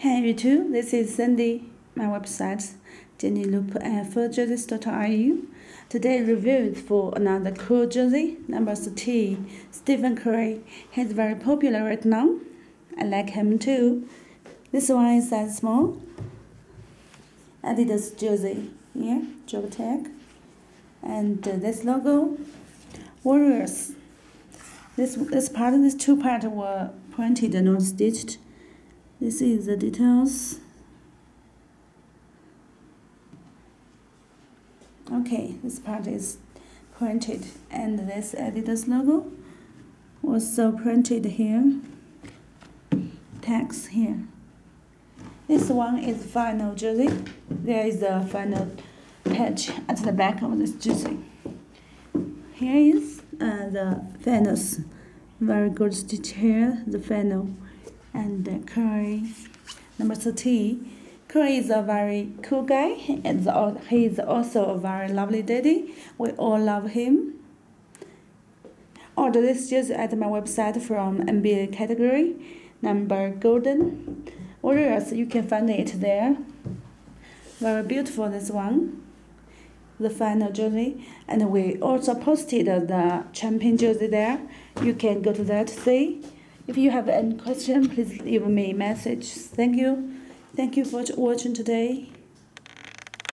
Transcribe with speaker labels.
Speaker 1: Hey you YouTube, this is Cindy. My website jennyloop Today reviewed for another cool jersey, number 13, Stephen Curry. He's very popular right now. I like him too. This one is size small. Adidas jersey here, jock tag. And uh, this logo, Warriors. This this part, these two parts were printed and not stitched. This is the details. Okay, this part is printed and this Adidas logo was also printed here. Text here. This one is final jersey. There is a final patch at the back of this jersey. Here is uh, the finals. Very good stitch here, the final and Curry. Number 13. Curry is a very cool guy, and he is also a very lovely daddy. We all love him. Order this jersey at my website from NBA category, number golden. Warriors, you can find it there. Very beautiful, this one. The final jersey, and we also posted the champion jersey there. You can go to that see. If you have any question, please leave me a message. Thank you. Thank you for watching today.